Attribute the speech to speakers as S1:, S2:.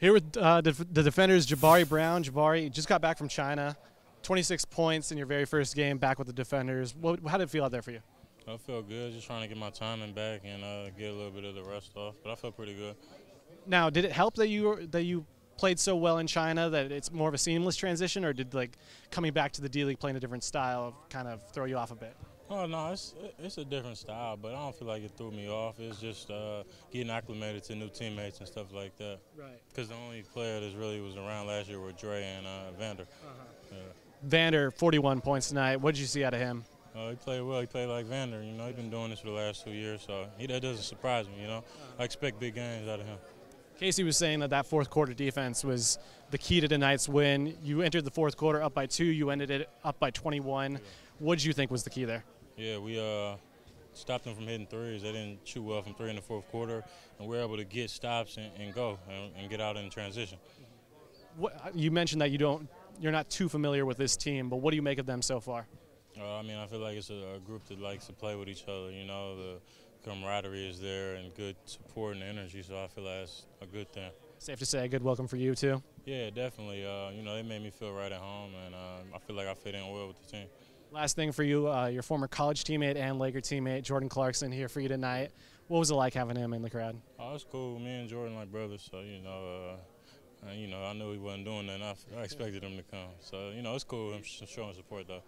S1: Here with uh, the, the D-Fenders, Jabari Brown. Jabari just got back from China, 26 points in your very first game back with the D-Fenders. What, how did it feel out there for you?
S2: I feel good, just trying to get my timing back and uh, get a little bit of the rust off. But I feel pretty good.
S1: Now, did it help that you that you played so well in China that it's more of a seamless transition, or did like coming back to the D League playing a different style kind of throw you off a bit?
S2: Oh no, it's it's a different style, but I don't feel like it threw me off. It's just uh, getting acclimated to new teammates and stuff like that.
S1: Right.
S2: Because the only player that really was around last year were Dre and uh, Vander.
S1: Uh-huh.
S2: Yeah.
S1: Vander, 41 points tonight. What did you see out of him?
S2: Uh, he played well. He played like Vander. You know, he's been doing this for the last two years, so he, that doesn't surprise me. You know, I expect big games out of him.
S1: Casey was saying that that fourth quarter defense was the key to tonight's win. You entered the fourth quarter up by two. You ended it up by 21. What did you think was the key there?
S2: Yeah, we uh, stopped them from hitting threes. They didn't shoot well from three in the fourth quarter, and we were able to get stops and, and go and, and, get out in transition.
S1: What, you mentioned that you don't, you're not too familiar with this team, but what do you make of them so far?
S2: Uh, I mean, I feel like it's a, a, group that likes to play with each other. You know, the camaraderie is there and good support and energy, so I feel like that's a good thing.
S1: Safe to say, a good welcome for you too.
S2: Yeah, definitely. Uh, you know, they made me feel right at home, and uh, I feel like I fit in well with the team.
S1: Last thing for you, uh, your former college teammate and Laker teammate Jordan Clarkson here for you tonight. What was it like having him in the crowd?
S2: Oh, it's cool. Me and Jordan like brothers, so you know, uh, you know, I knew he wasn't doing that. I, I expected him to come, so you know, it's cool. I'm showing support though.